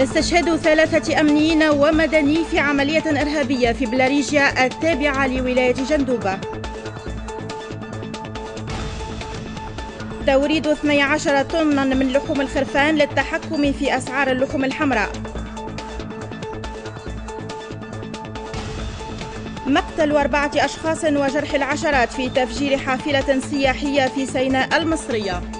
استشهاد ثلاثة أمنيين ومدني في عملية إرهابية في بلاريجيا التابعة لولاية جندوبة. توريد 12 طنا من لحوم الخرفان للتحكم في أسعار اللحوم الحمراء. مقتل أربعة أشخاص وجرح العشرات في تفجير حافلة سياحية في سيناء المصرية.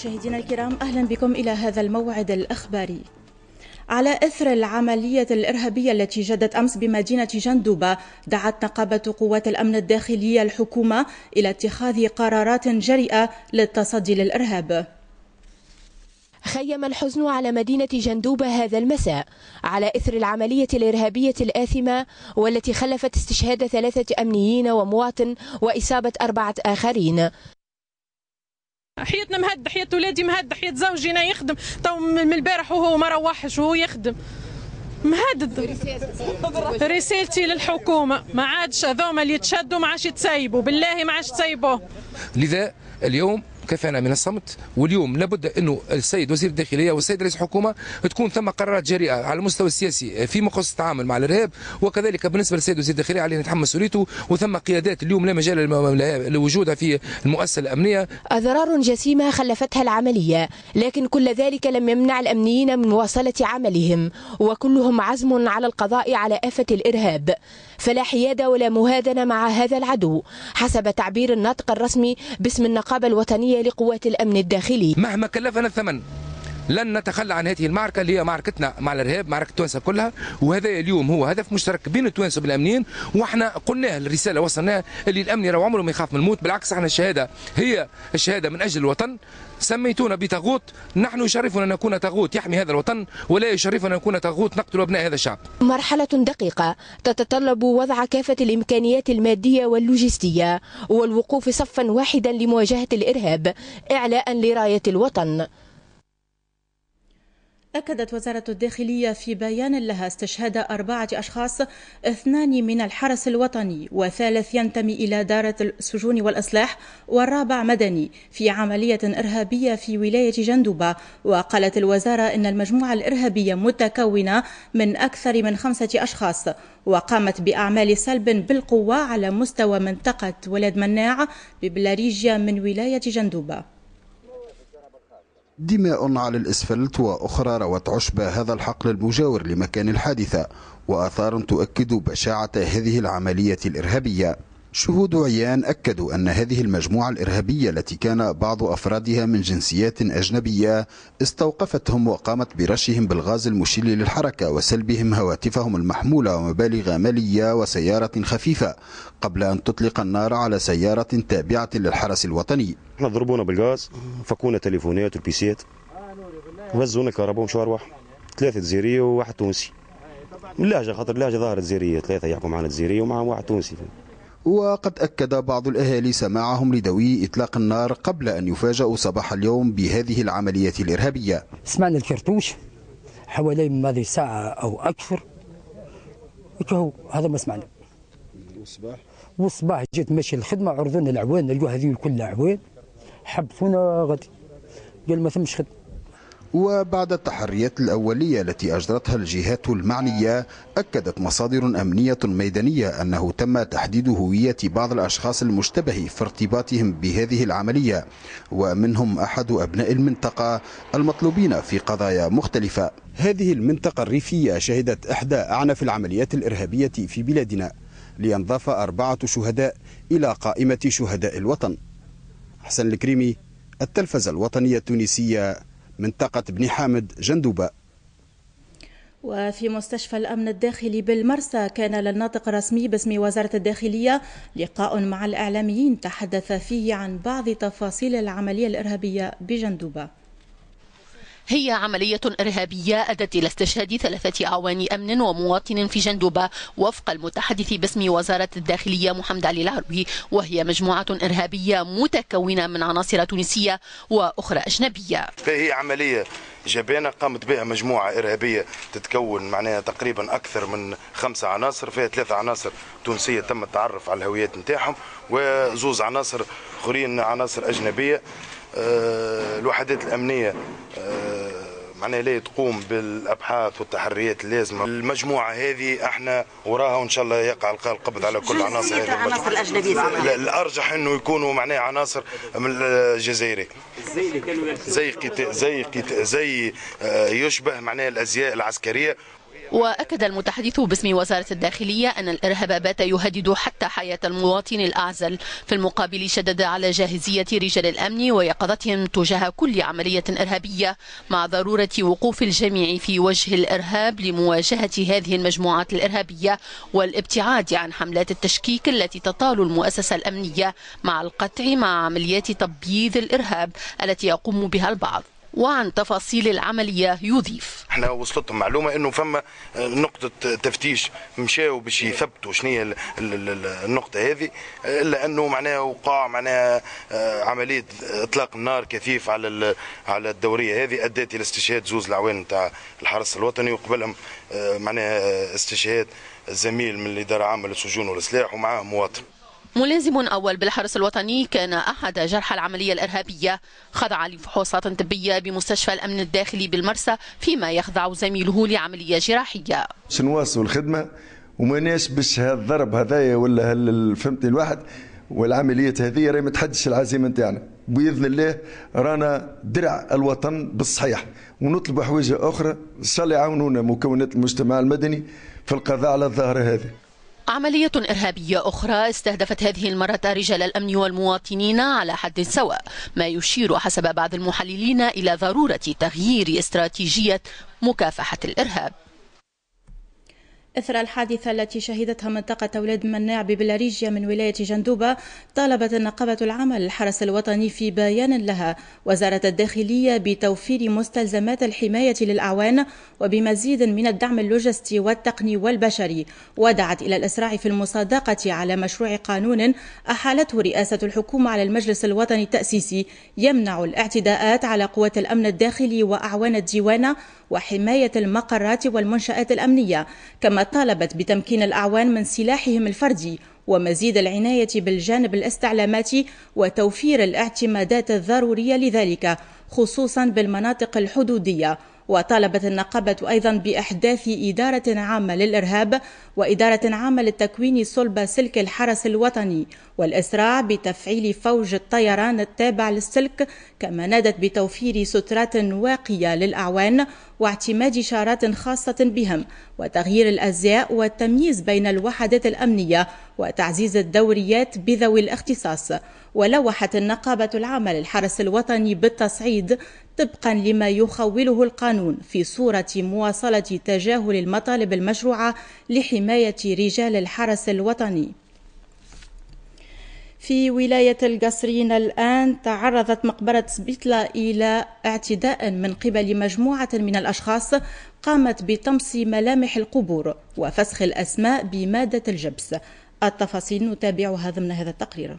مشاهدينا الكرام أهلا بكم إلى هذا الموعد الأخباري. على إثر العملية الإرهابية التي جدت أمس بمدينة جندوبة دعت نقابة قوات الأمن الداخلية الحكومة إلى اتخاذ قرارات جريئة للتصدي للإرهاب. خيم الحزن على مدينة جندوبة هذا المساء على إثر العملية الإرهابية الآثمة والتي خلفت استشهاد ثلاثة أمنيين ومواطن وإصابة أربعة آخرين حياتنا مهد حياة ولادي مهد حياة زوجي يخدم. تو من البارح وهو ما روحش وهو يخدم. مهدد. رسالتي للحكومة. ما عادش هذوما اللي يتشدوا ما عادش يتسيبوا بالله ما عادش تسيبوه لذا اليوم كفانا من الصمت واليوم لابد إنه السيد وزير الداخلية والسيد رئيس الحكومة تكون ثم قرارات جريئه على المستوى السياسي فيما يخص التعامل مع الإرهاب وكذلك بالنسبة للسيد وزير الداخلية عليه يتحمل مسؤوليته وثم قيادات اليوم لا مجال لوجودها في المؤسسة الأمنية. أضرار جسيمة خلفتها العملية، لكن كل ذلك لم يمنع الأمنيين من مواصلة عملهم، وكلهم عزم على القضاء على آفة الإرهاب. فلا حياد ولا مهادنة مع هذا العدو، حسب تعبير الناطق الرسمي باسم النقابة الوطنية لقوات الأمن الداخلي. مهما كلفنا الثمن لن نتخلى عن هذه المعركة اللي هي معركتنا مع الإرهاب معركة التوانسة كلها. وهذا اليوم هو هدف مشترك بين التوانسة والأمنيين. وإحنا قلناه الرسالة وصلناها اللي الأمني راه عمره ما يخاف من الموت. بالعكس إحنا الشهادة هي الشهادة من أجل الوطن. سميتونا بتغوت نحن يشرفنا أن نكون تغوت يحمي هذا الوطن. ولا يشرفنا أن نكون تغوت نقتل أبناء هذا الشعب. مرحلة دقيقة. تتطلب وضع كافة الإمكانيات المادية واللوجستية والوقوف صفا واحدا لمواجهة الإرهاب إعلاء لراية الوطن. أكدت وزارة الداخلية في بيان لها استشهاد أربعة أشخاص اثنان من الحرس الوطني وثالث ينتمي إلى دارة السجون والإصلاح والرابع مدني في عملية إرهابية في ولاية جندوبة وقالت الوزارة إن المجموعة الإرهابية متكونة من أكثر من خمسة أشخاص وقامت بأعمال سلب بالقوة على مستوى منطقة ولاد مناع ببلاريجيا من ولاية جندوبة دماء على الإسفلت وأخرى روت عشب هذا الحقل المجاور لمكان الحادثة وآثار تؤكد بشاعة هذه العملية الإرهابية. شهود عيان أكدوا أن هذه المجموعة الإرهابية التي كان بعض أفرادها من جنسيات أجنبية استوقفتهم وقامت برشهم بالغاز المشيل للحركة وسلبهم هواتفهم المحمولة ومبالغ مالية وسيارة خفيفة قبل أن تطلق النار على سيارة تابعة للحرس الوطني. إحنا ضربونا بالغاز فكونا تليفونات والبيسيات وزونا الكهرباء ومشوا أرواح ثلاثة زيرية وواحد تونسي. من اللهجة خاطر اللهجة ظاهرة زيرية ثلاثة يحكوا معنا الزيرية ومعهم واحد تونسي. وقد أكد بعض الأهالي سماعهم لدوي إطلاق النار قبل أن يفاجأوا صباح اليوم بهذه العملية الإرهابية. سمعنا الكرتوش حوالي ماضي ساعة أو أكثر. وكهو هذا ما سمعنا. والصباح؟ والصباح جيت ماشي الخدمة عرضونا العوان نلقوا هذه كلها عوان حبسونا غادي قال ما ثمش خدمة. وبعد التحريات الأولية التي أجرتها الجهات المعنية أكدت مصادر أمنية ميدانية أنه تم تحديد هوية بعض الأشخاص المشتبه في ارتباطهم بهذه العملية ومنهم أحد أبناء المنطقة المطلوبين في قضايا مختلفة. هذه المنطقة الريفية شهدت إحدى أعنف العمليات الإرهابية في بلادنا لينضاف أربعة شهداء إلى قائمة شهداء الوطن. حسن الكريمي التلفزة الوطنية التونسية. منطقة بني حامد جندوبة. وفي مستشفى الأمن الداخلي بالمرسى كان للناطق الرسمي باسم وزارة الداخلية لقاء مع الإعلاميين تحدث فيه عن بعض تفاصيل العملية الإرهابية بجندوبة. هي عملية إرهابية أدت إلى استشهاد ثلاثة أعوان أمن ومواطن في جندوبة وفق المتحدث باسم وزارة الداخلية محمد علي العربي وهي مجموعة إرهابية متكونة من عناصر تونسية وأخرى أجنبية. فهي عملية جبانة قامت بها مجموعة إرهابية تتكون معناها تقريبا أكثر من خمسة عناصر فيها ثلاثة عناصر تونسية تم التعرف على الهويات نتاعهم وزوز عناصر آخرين عناصر أجنبية. آه، الوحدات الأمنية آه، معناها لا تقوم بالأبحاث والتحريات اللازمة. المجموعة هذه إحنا وراها وإن شاء الله يقع القبض على كل عناصر هذه. العناصر الأجنبية الأرجح إنه يكونوا معناها عناصر من الجزائري. زي زي زي آه، يشبه معناها الأزياء العسكرية وأكد المتحدث باسم وزارة الداخلية أن الإرهاب بات يهدد حتى حياة المواطن الأعزل في المقابل شدد على جاهزية رجال الأمن ويقظتهم تجاه كل عملية إرهابية مع ضرورة وقوف الجميع في وجه الإرهاب لمواجهة هذه المجموعات الإرهابية والابتعاد عن حملات التشكيك التي تطال المؤسسة الأمنية مع القطع مع عمليات تبييض الإرهاب التي يقوم بها البعض. وعن تفاصيل العملية يضيف. إحنا وصلتهم معلومة إنه فما نقطة تفتيش مشاو باش يثبتوا شنو هي النقطة هذه إلا أنه معناها وقع معناها آه، عملية إطلاق النار كثيف على على الدورية هذه ادت إلى استشهاد زوز العوان نتاع الحرس الوطني وقبلهم آه، معناها استشهاد زميل من الإدارة العامة للسجون والسلاح ومعاه مواطن. ملازم أول بالحرس الوطني كان أحد جرحى العملية الإرهابية. خضع لفحوصات طبية بمستشفى الأمن الداخلي بالمرسى فيما يخضع زميله لعملية جراحية. سنواصلوا الخدمة وماناش باش هذا الضرب هذايا ولا فهمتني الواحد والعمليات هذه راهي ما تحدش العزيمة نتاعنا. بإذن الله رانا درع الوطن بالصحيح. ونطلب حوايج أخرى ان شاء الله يعاونونا مكونات المجتمع المدني في القضاء على الظاهرة هذه. عملية إرهابية أخرى استهدفت هذه المرة رجال الأمن والمواطنين على حد سواء ما يشير حسب بعض المحللين إلى ضرورة تغيير استراتيجية مكافحة الإرهاب. إثر الحادثة التي شهدتها منطقة أولاد مناع ببلاريجيا من ولاية جندوبة طالبت النقابة العامة للحرس الوطني في بيان لها. وزارة الداخلية بتوفير مستلزمات الحماية للأعوان وبمزيد من الدعم اللوجستي والتقني والبشري. ودعت إلى الإسراع في المصادقة على مشروع قانون أحالته رئاسة الحكومة على المجلس الوطني التأسيسي يمنع الاعتداءات على قوات الأمن الداخلي وأعوان الديوان وحماية المقرات والمنشآت الأمنية. كما طالبت بتمكين الأعوان من سلاحهم الفردي ومزيد العناية بالجانب الاستعلاماتي وتوفير الاعتمادات الضرورية لذلك خصوصا بالمناطق الحدودية. وطالبت النقابة أيضا بإحداث إدارة عامة للإرهاب وإدارة عامة للتكوين صلب سلك الحرس الوطني. والإسراع بتفعيل فوج الطيران التابع للسلك كما نادت بتوفير سترات واقية للأعوان واعتماد شارات خاصة بهم وتغيير الأزياء والتمييز بين الوحدات الأمنية وتعزيز الدوريات بذوي الاختصاص. ولوحت النقابة العامة للحرس الوطني بالتصعيد طبقا لما يخوله القانون في صورة مواصلة تجاهل المطالب المشروعة لحماية رجال الحرس الوطني. في ولاية القصرين الآن تعرضت مقبرة سبيتلا إلى اعتداء من قبل مجموعة من الأشخاص قامت بطمس ملامح القبور وفسخ الأسماء بمادة الجبس. التفاصيل نتابعها ضمن هذا التقرير.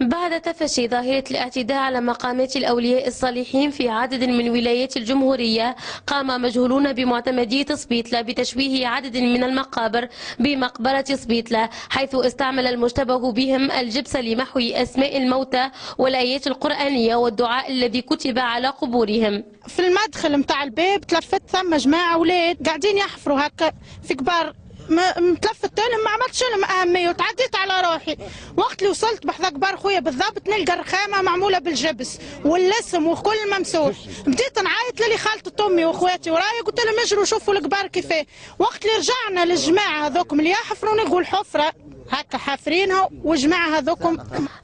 بعد تفشي ظاهرة الاعتداء على مقامات الأولياء الصالحين في عدد من ولايات الجمهورية قام مجهولون بمعتمدية سبيتلا بتشويه عدد من المقابر بمقبرة سبيتلا حيث استعمل المشتبه بهم الجبس لمحو أسماء الموتى والآيات القرآنية والدعاء الذي كتب على قبورهم. في المدخل متاع الباب تلفت ثم جماعة أولاد قاعدين يحفروا هكا في كبار متلفت لهم ما عملتش لهم اهميه وتعديت على روحي. وقت اللي وصلت بحذا كبار خويا بالضبط نلقى الرخامة معمولة بالجبس واللسم وكل ممسوح بديت نعيط للي خالة امي وأخواتي ورايا قلت لهم اجروا شوفوا الكبار كيفاه. وقت اللي رجعنا للجماعة هذوكم اللي يحفروا نلقوا الحفرة. هكا حافرينها وجماعة هذوكم.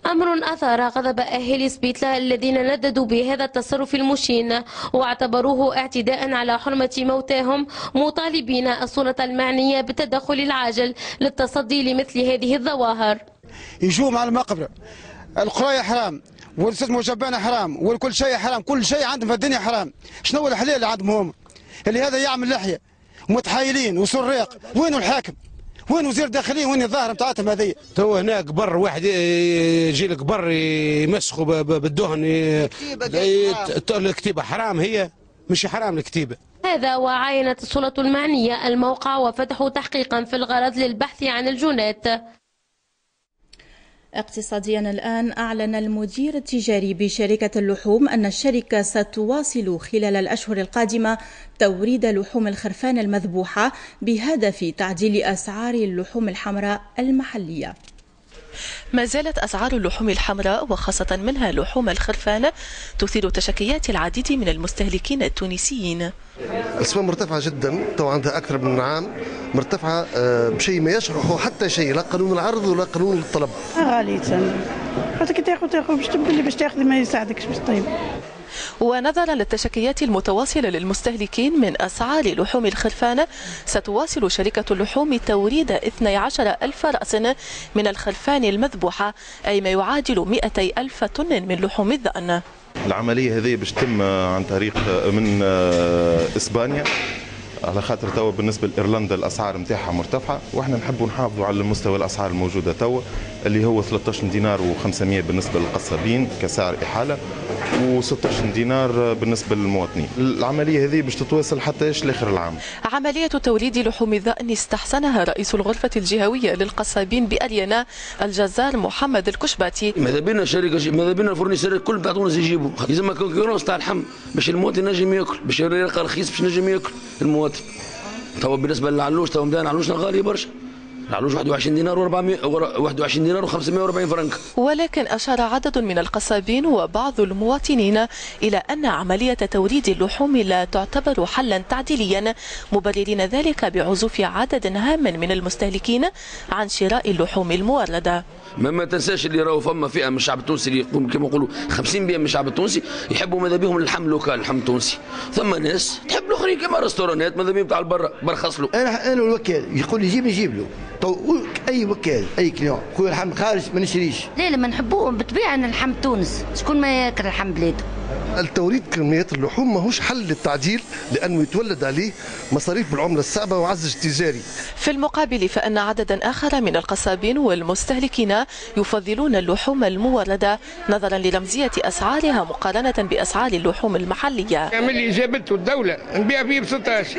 أمر أثار غضب أهالي سبيتلا الذين نددوا بهذا التصرف المشين واعتبروه اعتداء على حرمة موتاهم مطالبين السلطة المعنية بالتدخل العاجل للتصدي لمثل هذه الظواهر. يجوا مع المقبرة. القراية حرام والاستثمار جبانه حرام والكل شيء حرام كل شيء عندهم في الدنيا حرام. شنو الحلال اللي عندهم هم؟ اللي هذا يعمل لحية. متحايلين وسراق. وين الحاكم؟ وين وزير الداخلية؟ وين الظاهره بتاعتهم هذه؟ تو هنا قبر واحد يجي القبر يمسخوا بالدهن الكتيبة حرام. هي مش حرام الكتيبة. هذا وعاينت السلطة المعنية الموقع وفتحوا تحقيقا في الغرض للبحث عن الجنات. اقتصاديا الآن أعلن المدير التجاري بشركة اللحوم أن الشركة ستواصل خلال الأشهر القادمة توريد لحوم الخرفان المذبوحة بهدف تعديل أسعار اللحوم الحمراء المحلية. ما زالت أسعار اللحوم الحمراء وخاصة منها لحوم الخرفان تثير تشكيات العديد من المستهلكين التونسيين. الأسماء مرتفعة جدا تو عندها أكثر من عام مرتفعة بشيء ما يشرحه حتى شيء لا قانون العرض ولا قانون الطلب. غالية خاطر كي تاخذ تاخذ باش تبدل باش تاخذ ما يساعدكش باش طيب. ونظرا للتشكيات المتواصلة للمستهلكين من أسعار لحوم الخرفان ستواصل شركة اللحوم توريد 12 ألف رأس من الخرفان المذبوحة أي ما يعادل 200 ألف طن من لحوم الذأن. العملية هذه باش تتم عن طريق من إسبانيا. على خاطر توا بالنسبة لإيرلندا الأسعار نتاعها مرتفعة وإحنا نحبوا نحافظوا على المستوى الأسعار الموجودة توا اللي هو 13 دينار و500 بالنسبة للقصابين كسعر إحالة. و16 دينار بالنسبة للمواطنين. العملية هذه باش تتواصل حتى إيش لآخر العام؟ عملية توريد لحوم الضأن استحسنها رئيس الغرفة الجهوية للقصابين بألينا الجزار محمد الكشباتي. ماذا بينا شركة ماذا بينا ال fournisseurs الكل بتاع تونس يجيبوا. لازم concurrence تاع اللحم باش المواطن ينجم ياكل باش يلقى رخيص باش ينجم ياكل المواطن. توا بالنسبة للعلوش توا مدان علوشنا غالي برشا. العلوش 21 دينار و400 21 دينار و540 فرنك. ولكن أشار عدد من القصابين وبعض المواطنين إلى أن عملية توريد اللحوم لا تعتبر حلا تعديليا مبررين ذلك بعزوف عدد هام من المستهلكين عن شراء اللحوم الموردة. ما, ما تنساش اللي راهو فما فئة من الشعب التونسي اللي يقوم كما نقولوا 50% من الشعب التونسي يحبوا ماذا بهم اللحم local اللحم التونسي ثم ناس تحب الآخرين كما ريستورانات ماذا بهم تاع برا برخص له. أنا أنا ال client يقول لي جيب نجيب له. تو أي client أي client كل لحم خارج ما نشريش. لا لا ما نحبوه بالطبيعه ان اللحم تونس. شكون ما ياكل لحم بلاده التوريد كميات اللحوم ماهوش حل للتعديل لأنه يتولد عليه مصاريف بالعملة الصعبة وعجز تجاري. في المقابل فإن عددا آخر من القصابين والمستهلكين يفضلون اللحوم الموردة نظرا لرمزيه أسعارها مقارنة بأسعار اللحوم المحلية. يعمل لي جابته الدولة نبيع فيه ب 16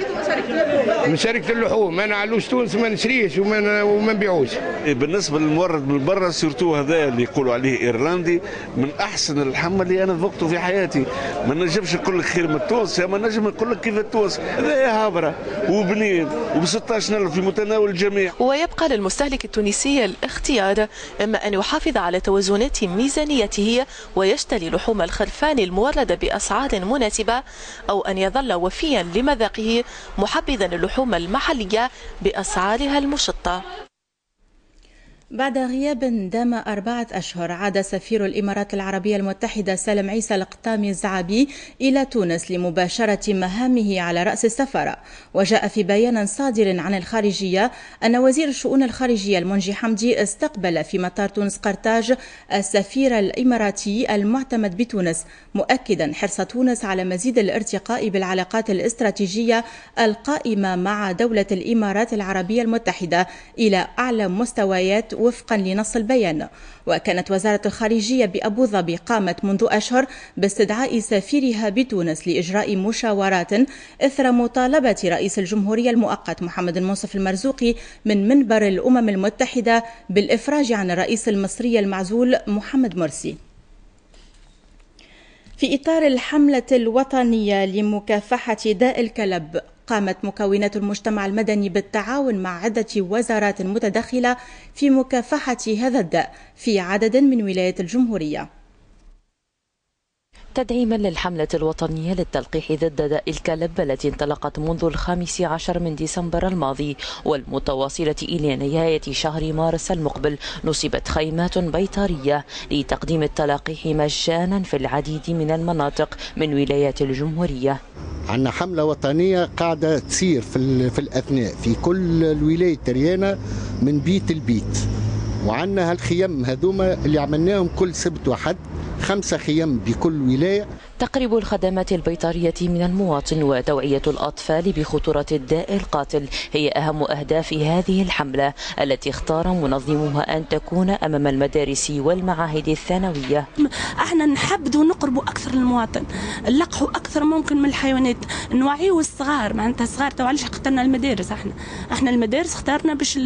من شركه اللحوم أنا علوش تونس ما نشريش وما وما نبيعوش. بالنسبة للمورد من برا surtout هذا اللي يقولوا عليه إيرلندي من أحسن اللحم اللي أنا ذقته في حياتي ما نجمش نقول لك خير من التونس ما نجم نقول لك كيف التونس هذا هابرة وبنين وب 16000 في متناول الجميع. ويبقى للمستهلك التونسي الاختيار إما أن يحافظ على توازنات ميزانيته ويشتري لحوم الخرفان المورده بأسعار مناسبة أو أن يظل وفيا لمذاقه محبذا اللحوم المحلية بأسعارها المشطة. بعد غياب دام أربعة أشهر عاد سفير الإمارات العربية المتحدة سالم عيسى القطامي الزعبي إلى تونس لمباشرة مهامه على رأس السفارة. وجاء في بيان صادر عن الخارجية أن وزير الشؤون الخارجية المنجي حمدي استقبل في مطار تونس قرطاج السفير الإماراتي المعتمد بتونس مؤكدا حرص تونس على مزيد الارتقاء بالعلاقات الاستراتيجية القائمة مع دولة الإمارات العربية المتحدة إلى أعلى مستويات وفقا لنص البيان. وكانت وزارة الخارجية بأبو ظبي قامت منذ أشهر باستدعاء سفيرها بتونس لإجراء مشاورات إثر مطالبة رئيس الجمهورية المؤقت محمد المنصف المرزوقي من منبر الأمم المتحدة بالإفراج عن الرئيس المصري المعزول محمد مرسي. في إطار الحملة الوطنية لمكافحة داء الكلب قامت مكونات المجتمع المدني بالتعاون مع عدة وزارات متدخلة في مكافحة هذا الداء في عدد من ولايات الجمهورية. تدعيما للحملة الوطنية للتلقيح ضد داء الكلب التي انطلقت منذ الخامس عشر من ديسمبر الماضي والمتواصلة إلى نهاية شهر مارس المقبل نصبت خيمات بيطرية لتقديم التلقيح مجانا في العديد من المناطق من ولايات الجمهورية. عندنا حملة وطنية قاعدة تسير في, في الأثناء في كل الولاية التريانة من بيت البيت وعندنا هالخيام هذوما اللي عملناهم كل سبت وحد خمسة خيام بكل ولاية. تقريب الخدمات البيطرية من المواطن وتوعية الأطفال بخطورة الداء القاتل هي أهم أهداف هذه الحملة التي اختار منظمها أن تكون أمام المدارس والمعاهد الثانوية. أحنا نحبدوا ونقربوا أكثر للمواطن نلقحوا أكثر ممكن من الحيوانات نوعيوا الصغار معناتها الصغار تو علاش اخترنا المدارس أحنا؟ أحنا المدارس اخترنا باش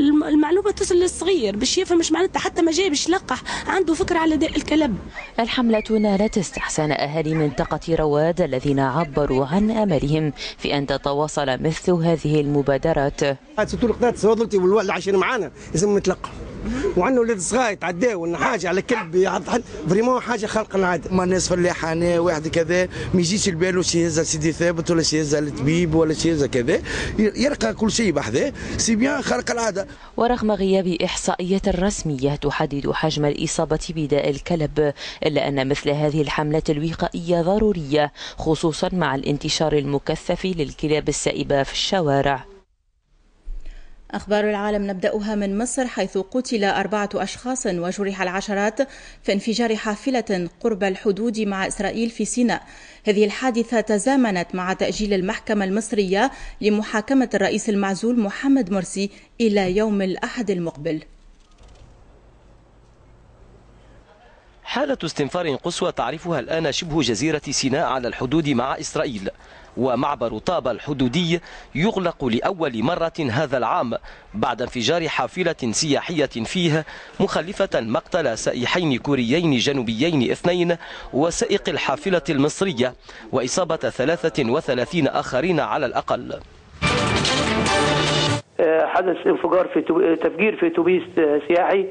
المعلومة توصل للصغير باش يفهم مش معناتها حتى ما جاي باش يلقح عنده فكرة على داء الكلب. الحملة نالت استحسان أهالي منطقة رواد الذين عبروا عن أملهم في أن تتواصل مثل هذه المبادرات. surtout القناة والوالد عايشين معانا لازم نتلقى وعندنا ولاد صغار يتعداو ولا حاجة على كلب vraiment حاجة خارق العادة. ما الناس فلاحه أنا واحد كذا ما يجيش البال شي يهز سيدي ثابت ولا شي يهز الطبيب ولا شي يهز كذا. يلقى كل شيء بحذاه c'est bien خارق العادة. ورغم غياب إحصائيات رسمية تحدد حجم الإصابة بداء الكلب إلا أن مثل هذه الحملة الوقائية ضرورية خصوصا مع الانتشار المكثف للكلاب السائبة في الشوارع. أخبار العالم نبدأها من مصر حيث قتل أربعة أشخاص وجرح العشرات في انفجار حافلة قرب الحدود مع إسرائيل في سيناء. هذه الحادثة تزامنت مع تأجيل المحكمة المصرية لمحاكمة الرئيس المعزول محمد مرسي إلى يوم الأحد المقبل. حالة استنفار قصوى تعرفها الآن شبه جزيرة سيناء على الحدود مع إسرائيل. ومعبر طابة الحدودي يغلق لأول مرة هذا العام بعد انفجار حافلة سياحية فيه مخلفة مقتل سائحين كوريين جنوبيين اثنين وسائق الحافلة المصرية وإصابة 33 آخرين على الأقل. حدث انفجار في تفجير في اتوبيس سياحي.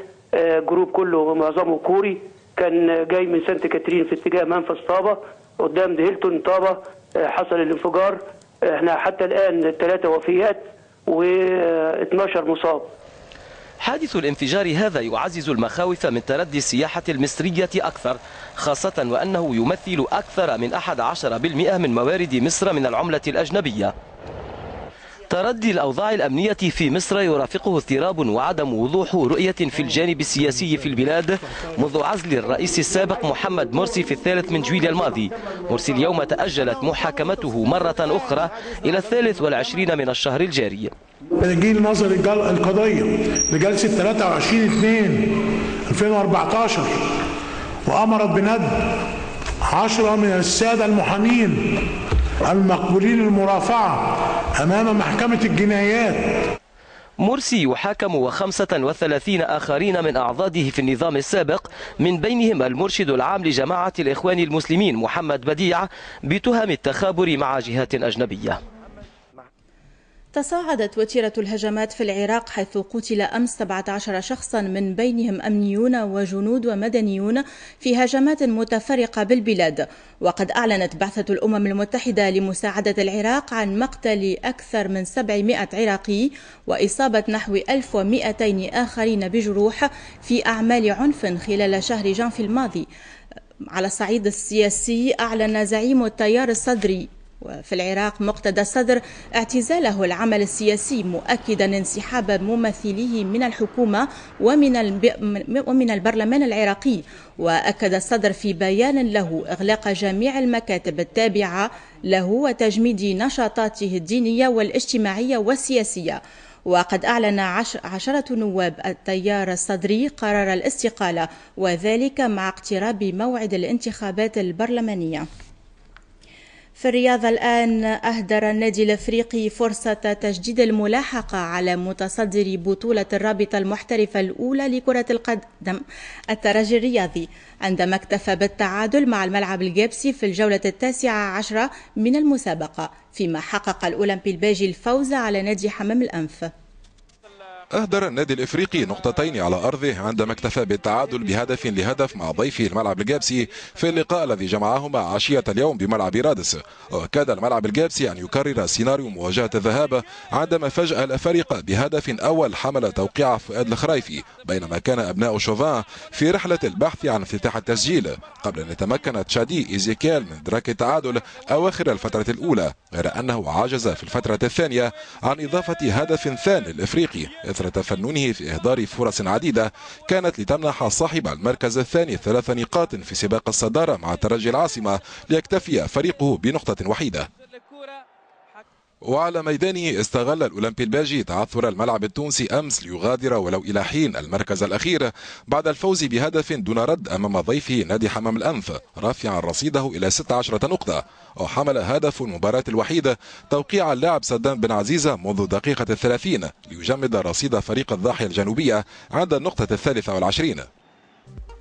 group كله معظمه كوري. كان جاي من سانت كاترين في اتجاه منفذ طابة قدام دهيلتون طابة. حصل الانفجار إحنا حتى الآن ثلاثة وفيات و12 مصاب. حادث الانفجار هذا يعزز المخاوف من تردي السياحة المصرية أكثر خاصة وأنه يمثل أكثر من 11% من موارد مصر من العملة الأجنبية. تردي الأوضاع الأمنية في مصر يرافقه اضطراب وعدم وضوح رؤية في الجانب السياسي في البلاد منذ عزل الرئيس السابق محمد مرسي في الثالث من جويليا الماضي. مرسي اليوم تأجلت محاكمته مرة أخرى إلى الثالث والعشرين من الشهر الجاري. تأجيل نظر القضية لجلسة 23 2 2014 وأمرت بندب عشرة من السادة المحامين المقبولين المرافعة أمام محكمة الجنايات. مرسي يحاكم وخمسة وثلاثين آخرين من أعضاده في النظام السابق من بينهم المرشد العام لجماعة الإخوان المسلمين محمد بديع بتهم التخابر مع جهات أجنبية. تصاعدت وتيرة الهجمات في العراق حيث قتل أمس 17 شخصا من بينهم أمنيون وجنود ومدنيون في هجمات متفرقة بالبلاد. وقد أعلنت بعثة الأمم المتحدة لمساعدة العراق عن مقتل أكثر من 700 عراقي وإصابة نحو 1200 آخرين بجروح في أعمال عنف خلال شهر جانفي الماضي. على الصعيد السياسي أعلن زعيم التيار الصدري وفي العراق مقتدى الصدر اعتزاله العمل السياسي مؤكدا انسحاب ممثليه من الحكومة ومن ومن البرلمان العراقي. وأكد الصدر في بيان له إغلاق جميع المكاتب التابعة له وتجميد نشاطاته الدينية والاجتماعية والسياسية. وقد أعلن عشرة نواب التيار الصدري قرار الاستقالة وذلك مع اقتراب موعد الانتخابات البرلمانية. في الرياض الآن أهدر النادي الأفريقي فرصة تجديد الملاحقة على متصدر بطولة الرابطة المحترفة الأولى لكرة القدم الترجي الرياضي عندما اكتفى بالتعادل مع الملعب القابسي في الجولة التاسعة عشرة من المسابقة فيما حقق الأولمبي الباجي الفوز على نادي حمام الأنف. أهدر النادي الإفريقي نقطتين على أرضه عندما اكتفى بالتعادل بهدف لهدف مع ضيفه الملعب القابسي في اللقاء الذي جمعهما عشية اليوم بملعب رادس. وكاد الملعب القابسي أن يكرر سيناريو مواجهة الذهاب عندما فاجأ الأفارقة بهدف أول حمل توقيع فؤاد الخرايفي بينما كان أبناء شوفان في رحلة البحث عن افتتاح التسجيل. قبل أن يتمكن تشادي إيزيكيل من إدراك التعادل أواخر الفترة الأولى غير أنه عجز في الفترة الثانية عن إضافة هدف ثاني الإفريقي إثر تفننه في إهدار فرص عديدة كانت لتمنح صاحب المركز الثاني ثلاث نقاط في سباق الصدارة مع ترجي العاصمة ليكتفي فريقه بنقطة وحيدة. وعلى ميدانه استغل الأولمبي الباجي تعثر الملعب التونسي أمس ليغادر ولو إلى حين المركز الأخير بعد الفوز بهدف دون رد أمام ضيفه نادي حمام الأنف رافعا رصيده إلى 16 نقطة. وحمل هدف المباراة الوحيدة توقيع اللاعب صدام بن عزيزة منذ دقيقة الثلاثين ليجمد رصيد فريق الضاحية الجنوبية عند النقطة الثالثة والعشرين.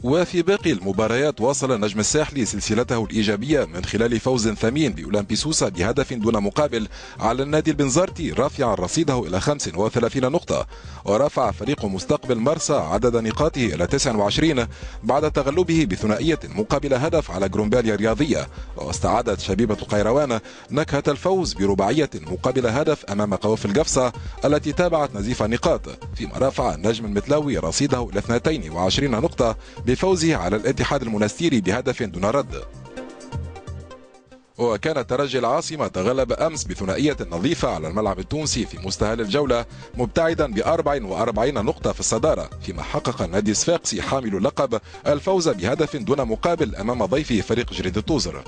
وفي باقي المباريات واصل النجم الساحلي سلسلته الإيجابية من خلال فوز ثمين بأولمبي سوسة بهدف دون مقابل على النادي البنزرتي رافعا رصيده إلى 35 نقطة ورفع فريق مستقبل مرسى عدد نقاطه إلى 29 بعد تغلبه بثنائية مقابل هدف على جرومباليا الرياضية واستعادت شبيبة قيروان نكهة الفوز برباعية مقابل هدف أمام قواف القفصة التي تابعت نزيف النقاط فيما رفع النجم المتلوي رصيده إلى 22 نقطة بفوزه على الاتحاد المنستيري بهدف دون رد. وكان ترجي العاصمة تغلب أمس بثنائية نظيفة على الملعب التونسي في مستهل الجولة مبتعدا ب 44 نقطة في الصدارة فيما حقق النادي الصفاقسي حامل اللقب الفوز بهدف دون مقابل أمام ضيفه فريق جريد التوزر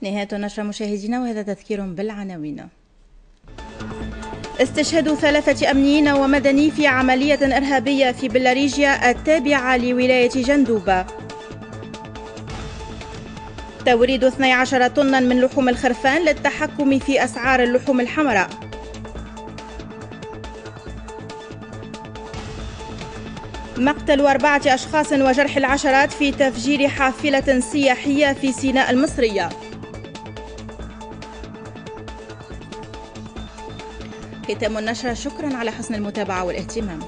نهاية النشرة مشاهدينا وهذا تذكير بالعناوين. استشهاد ثلاثة أمنيين ومدني في عملية إرهابية في بلاريجيا التابعة لولاية جندوبة توريد 12 طنا من لحوم الخرفان للتحكم في أسعار اللحوم الحمراء. مقتل أربعة أشخاص وجرح العشرات في تفجير حافلة سياحية في سيناء المصرية. ختام النشرة شكرا على حسن المتابعة والاهتمام.